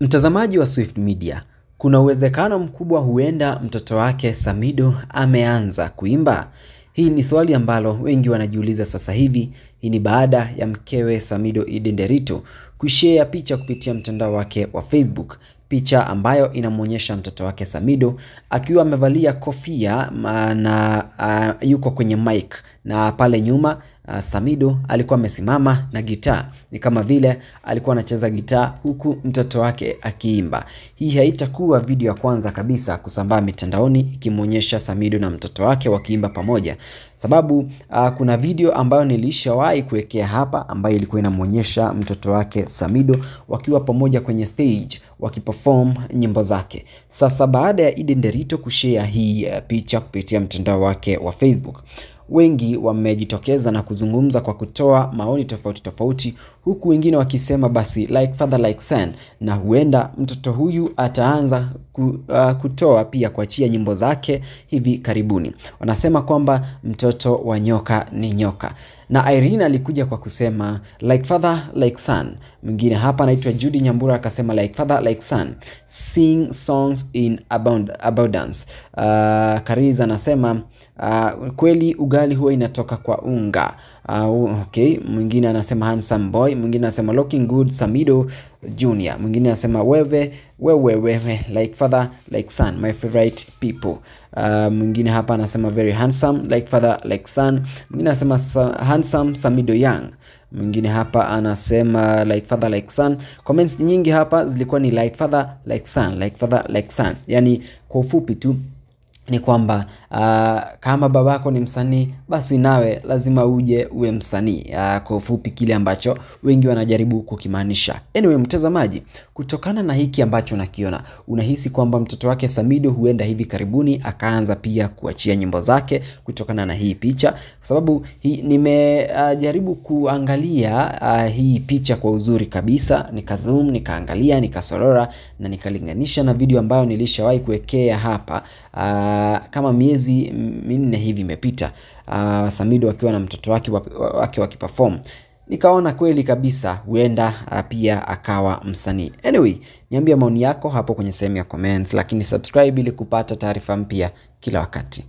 Mtazamaji wa Swift Media, kuna uwezekano mkubwa huenda mtoto wake Samido ameanza kuimba. Hii ni swali ambalo wengi wanajiuliza sasa hivi. Hii ni baada ya mkewe Samido Eden Derito kushare picha kupitia mtandao wake wa Facebook, picha ambayo inamwonyesha mtoto wake Samido akiwa amevalia kofia na uh, yuko kwenye mic na pale nyuma uh, Samido alikuwa amesimama na gitaa, ni kama vile alikuwa anacheza gitaa huku mtoto wake akiimba. Hii haitakuwa video ya kwanza kabisa kusambaa mitandaoni ikimwonyesha Samido na mtoto wake wakiimba pamoja, sababu uh, kuna video ambayo nilishawahi kuwekea hapa ambayo ilikuwa inamwonyesha mtoto wake Samido wakiwa pamoja kwenye stage wakiperform nyimbo zake. Sasa baada ya Eden Derito kushare hii uh, picha kupitia mtandao wake wa Facebook wengi wamejitokeza na kuzungumza kwa kutoa maoni tofauti tofauti, huku wengine wakisema basi like father like son, na huenda mtoto huyu ataanza uh, kutoa pia kuachia nyimbo zake hivi karibuni. Wanasema kwamba mtoto wa nyoka ni nyoka, na Irene alikuja kwa kusema like father like son. Mwingine hapa anaitwa Judy Nyambura akasema like father like son, sing songs in abound, abundance. Uh, Kariza anasema uh, kweli ugali huwa inatoka kwa unga. Uh, okay. Mwingine anasema handsome boy, mwingine anasema looking good Samido Junior, mwingine anasema wewe wewe wewe like father like son my favorite people. Uh, mwingine hapa anasema very handsome like father like son, mwingine anasema handsome Samido Young mwingine hapa anasema like father like son. Comments nyingi hapa zilikuwa ni like father like son, like father like son. Yani kwa ufupi tu ni kwamba uh, kama babako ni msanii basi nawe lazima uje uwe msanii. Uh, kwa ufupi kile ambacho wengi wanajaribu kukimaanisha. Anyway, mtazamaji, kutokana na hiki ambacho unakiona, unahisi kwamba mtoto wake Samido huenda hivi karibuni akaanza pia kuachia nyimbo zake kutokana na hii picha, kwa sababu nimejaribu uh, kuangalia uh, hii picha kwa uzuri kabisa, nikazoom, nikaangalia, nikasorora na nikalinganisha na video ambayo nilishawahi kuwekea hapa. Uh, kama miezi minne hivi imepita, uh, Samido akiwa na mtoto wake wake wakiperform, nikaona kweli kabisa huenda uh, pia akawa msanii. Anyway, niambia maoni yako hapo kwenye sehemu ya comments, lakini subscribe ili kupata taarifa mpya kila wakati.